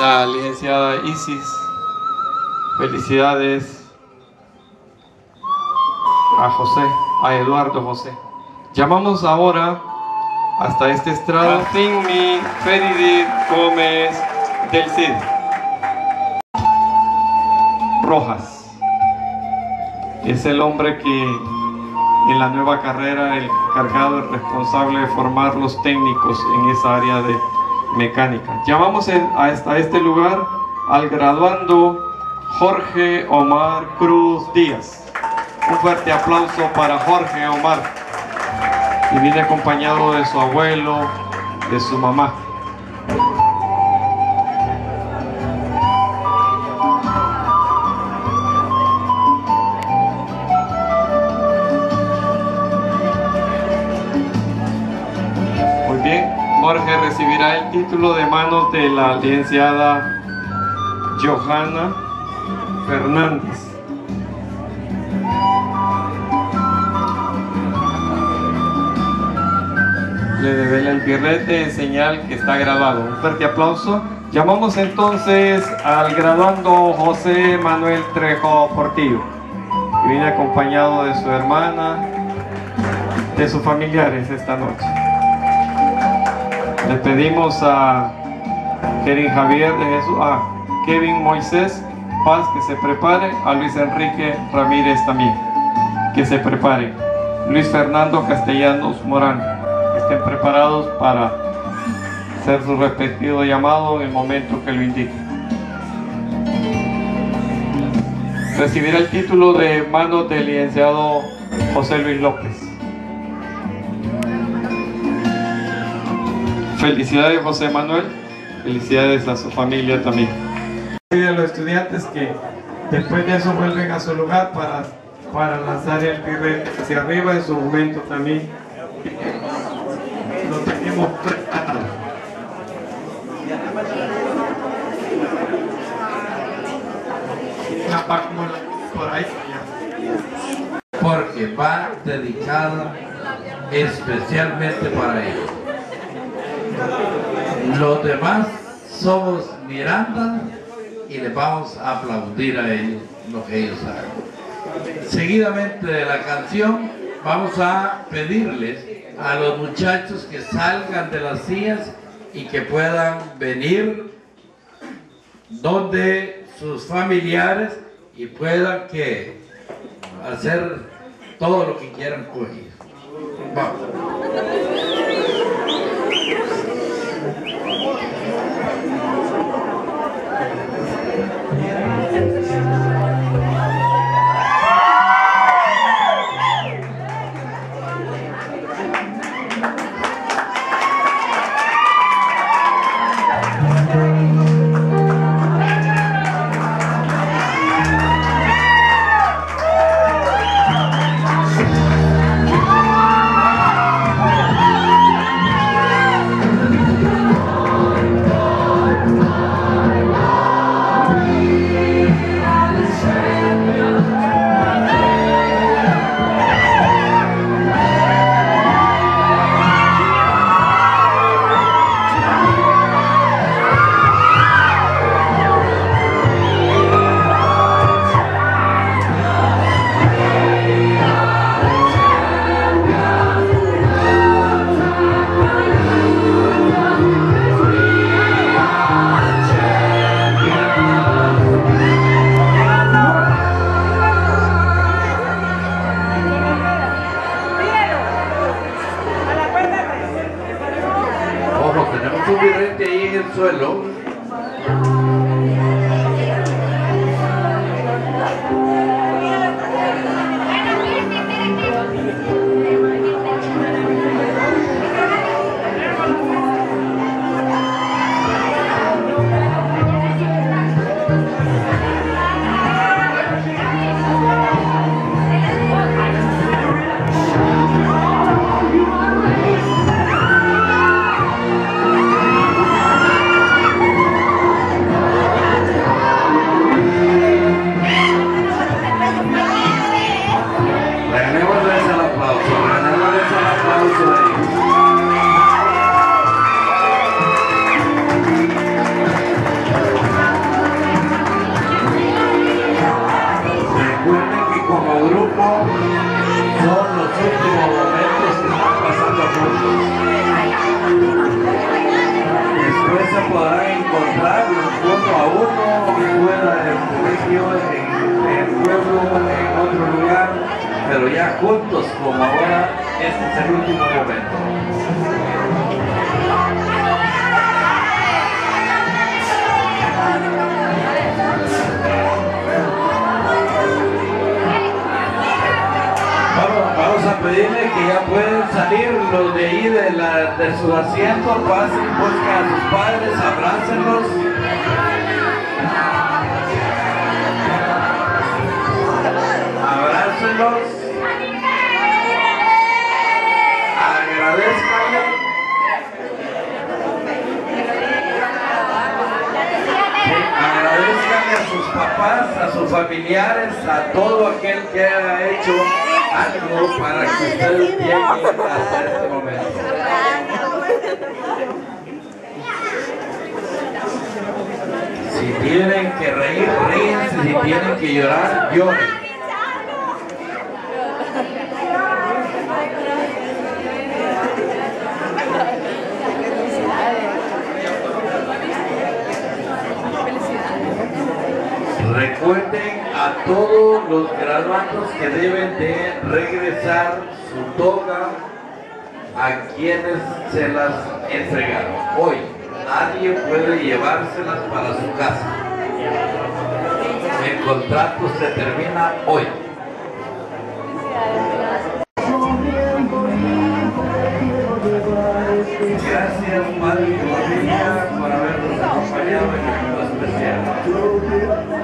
la licenciada Isis. Felicidades a José, a Eduardo José. Llamamos ahora hasta este estrado Finmi Feridit Gómez del Cid. Rojas. Es el hombre que en la nueva carrera el cargado, el responsable de formar los técnicos en esa área de mecánica. Llamamos hasta este lugar al graduando Jorge Omar Cruz Díaz. Un fuerte aplauso para Jorge Omar. Y viene acompañado de su abuelo, de su mamá. Jorge recibirá el título de manos de la licenciada Johanna Fernández. Le devela el birrete en señal que está grabado. Un fuerte aplauso. Llamamos entonces al graduando José Manuel Trejo Portillo, que viene acompañado de su hermana, de sus familiares esta noche. Le pedimos a Javier de Jesús, a Kevin Moisés Paz que se prepare, a Luis Enrique Ramírez también que se prepare, Luis Fernando Castellanos Morán, estén preparados para hacer su respectivo llamado en el momento que lo indique. Recibirá el título de manos del licenciado José Luis López. Felicidades José Manuel, felicidades a su familia también. Y a los estudiantes que después de eso vuelven a su lugar para, para lanzar el pibe hacia arriba en su momento también. Lo tenemos preparado. Por ahí. Porque va dedicada especialmente para ellos. Los demás somos Miranda y les vamos a aplaudir a ellos lo que ellos hagan. Seguidamente de la canción vamos a pedirles a los muchachos que salgan de las sillas y que puedan venir donde sus familiares y puedan que hacer todo lo que quieran con ellos. Vamos. Es el último momento. Vamos, a pedirle que ya pueden salir los de ahí de, la, de sus asientos, pasen, busquen a sus padres, abrácenlos. Abrácenlos. Agradezcanle. Sí, agradezcanle a sus papás, a sus familiares, a todo aquel que haya hecho algo para que ustedes lleguen hasta este momento. Si tienen que reír, ríense, si tienen que llorar, lloren. Recuerden a todos los graduados que deben de regresar su toga a quienes se las entregaron. Hoy nadie puede llevárselas para su casa. El contrato se termina hoy. Gracias, Padre por habernos acompañado en el especial.